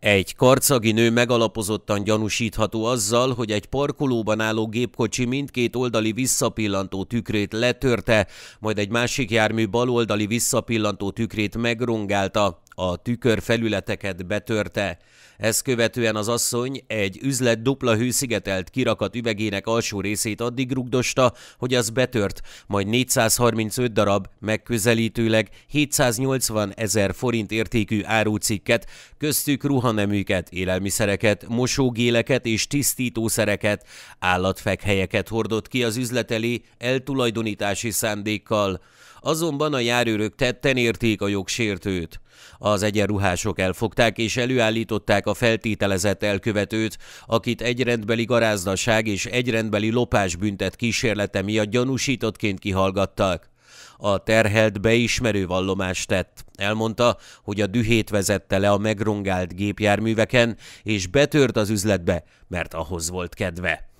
Egy karcagi nő megalapozottan gyanúsítható azzal, hogy egy parkolóban álló gépkocsi mindkét oldali visszapillantó tükrét letörte, majd egy másik jármű baloldali visszapillantó tükrét megrongálta, a tükör felületeket betörte. Ezt követően az asszony egy üzlet dupla hőszigetelt kirakat üvegének alsó részét addig rugdosta, hogy az betört, majd 435 darab, megközelítőleg 780 ezer forint értékű árucikket, köztük ruhaneműket, élelmiszereket, mosógéleket és tisztítószereket, állatfekhelyeket hordott ki az üzlet elé eltulajdonítási szándékkal. Azonban a járőrök tetten érték a jogsértőt. Az egyenruhások elfogták és előállították a feltételezett elkövetőt, akit egyrendbeli garázdaság és egyrendbeli lopás büntet kísérlete miatt gyanúsítottként kihallgattak. A terhelt beismerő vallomást tett. Elmondta, hogy a dühét vezette le a megrongált gépjárműveken, és betört az üzletbe, mert ahhoz volt kedve.